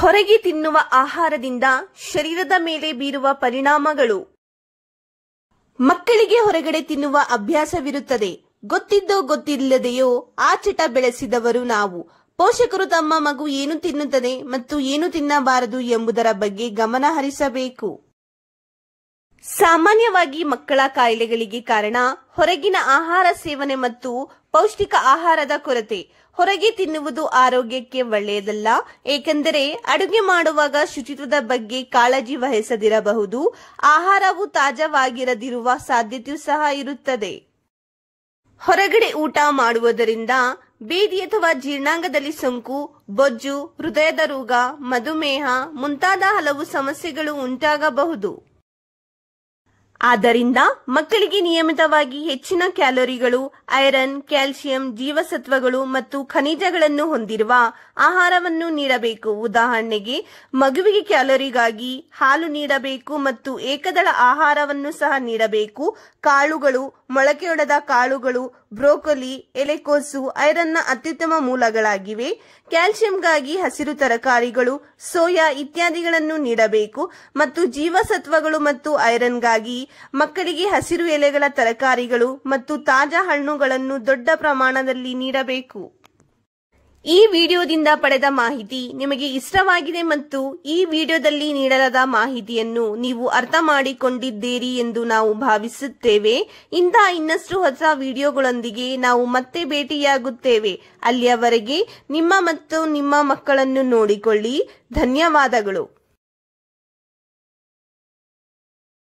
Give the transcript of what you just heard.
ಹೊರಗೆ ತಿನ್ನುವ ಆಹಾರದಿಂದ ಶರೀರದ ಮೇಲೆ ಬೀರುವ ಪರಿಣಾಮಗಳು. ಮಕ್ಕಳಿಗೆ ಹೊರಗಡೆ ತಿನ್ನುವ ಅಭ್ಯಾಸವಿರುತ್ತದೆ. ಗೊತ್ತಿದ್ದೋ ಗೊತ್ತಿಲ್ಲದೆಯೋ ಆ ಚಟ ಬೆಳೆಸಿದವರು ನಾವು. ಪೋಷಕರು ತಮ್ಮ ಮಗು ಏನು ತಿನ್ನುತ್ತದೆ ಮತ್ತು ಏನು ತಿನ್ನಬಾರದು ಎಂಬುದರ ಬಗ್ಗೆ ಗಮನ ಹರಿಸಬೇಕು. ಸಾಮಾನ್ಯವಾಗಿ ಮಕ್ಕಳ ಕಾಯಿಲೆಗಳಿಗೆ ಕಾರಣ ಹೊರಗಿನ ಆಹಾರ ಸೇವನೆ ಮತ್ತು ಪೌಷ್ಟಿಕ ಆಹಾರದ ಕೊರತೆ. ಹೊರಗೆ ತಿನ್ನುವುದು ಆರೋಗ್ಯಕ್ಕೆ ಒಳ್ಳೆಯದಲ್ಲ. ಏಕೆಂದರೆ ಅಡುಗೆ ಮಾಡುವಾಗ ಶುಚಿತ್ವದ ಬಗ್ಗೆ ಕಾಳಜಿ ವಹಿಸದಿರಬಹುದು. ಆಹಾರವು ತಾಜಾವಾಗಿರದಿರುವ ಸಾಧ್ಯತೆಯೂ ಸಹ ಇರುತ್ತದೆ. ಹೊರಗಡೆ ಊಟ ಮಾಡುವುದರಿಂದ ಬೇದಿ ಅಥವಾ ಜೀರ್ಣಾಂಗದಲ್ಲಿ ಸೋಂಕು, ಬೊಜ್ಜು, ಹೃದಯದ ರೋಗ, ಮಧುಮೇಹ ಮುಂತಾದ ಹಲವು ಸಮಸ್ಯೆಗಳು ಉಂಟಾಗಬಹುದು. ಆದ್ದರಿಂದ ಮಕ್ಕಳಿಗೆ ನಿಯಮಿತವಾಗಿ ಹೆಚ್ಚಿನ ಕ್ಯಾಲೋರಿಗಳು, ಐರನ್ ಕ್ಯಾಲ್ಸಿಯಂ ಜೀವಸತ್ವಗಳು ಮತ್ತು ಖನಿಜಗಳನ್ನು ಹೊಂದಿರುವ ಆಹಾರವನ್ನು ನೀಡಬೇಕು. ಉದಾಹರಣೆಗೆ, ಮಗುವಿಗೆ ಕ್ಯಾಲೋರಿಗಾಗಿ ಹಾಲು ನೀಡಬೇಕು ಮತ್ತು ಏಕದಳ ಆಹಾರವನ್ನು ಸಹ ನೀಡಬೇಕು. ಕಾಳುಗಳು ಮೊಳಕೆಯೊಡೆದ ಕಾಳುಗಳು, ಬ್ರೋಕೊಲಿ ಎಲೆಕೋಸು ಐರನ್ನ ಅತ್ಯುತ್ತಮ ಮೂಲಗಳಾಗಿವೆ. ಕ್ಯಾಲ್ಸಿಯಂಗಾಗಿ ಹಸಿರು ತರಕಾರಿಗಳು, ಸೋಯಾ ಇತ್ಯಾದಿಗಳನ್ನು ನೀಡಬೇಕು ಮತ್ತು ಜೀವಸತ್ವಗಳು ಮತ್ತು ಐರನ್ಗಾಗಿ ಮಕ್ಕಳಿಗೆ ಹಸಿರು ಎಲೆಗಳ ತರಕಾರಿಗಳು ಮತ್ತು ತಾಜಾ ಹಣ್ಣುಗಳನ್ನು ದೊಡ್ಡ ಪ್ರಮಾಣದಲ್ಲಿ ನೀಡಬೇಕು. ಈ ವಿಡಿಯೋದಿಂದ ಪಡೆದ ಮಾಹಿತಿ ನಿಮಗೆ ಇಷ್ಟವಾಗಿದೆ ಮತ್ತು ಈ ವಿಡಿಯೋದಲ್ಲಿ ನೀಡಲಾದ ಮಾಹಿತಿಯನ್ನು ನೀವು ಅರ್ಥ ಮಾಡಿಕೊಂಡಿದ್ದೀರಿ ಎಂದು ನಾವು ಭಾವಿಸುತ್ತೇವೆ. ಇಂತಹ ಇನ್ನಷ್ಟು ಹೊಸ ವಿಡಿಯೋಗಳೊಂದಿಗೆ ನಾವು ಮತ್ತೆ ಭೇಟಿಯಾಗುತ್ತೇವೆ. ಅಲ್ಲಿಯವರೆಗೆ ನಿಮ್ಮ ಮತ್ತು ನಿಮ್ಮ ಮಕ್ಕಳನ್ನು ನೋಡಿಕೊಳ್ಳಿ. ಧನ್ಯವಾದಗಳು.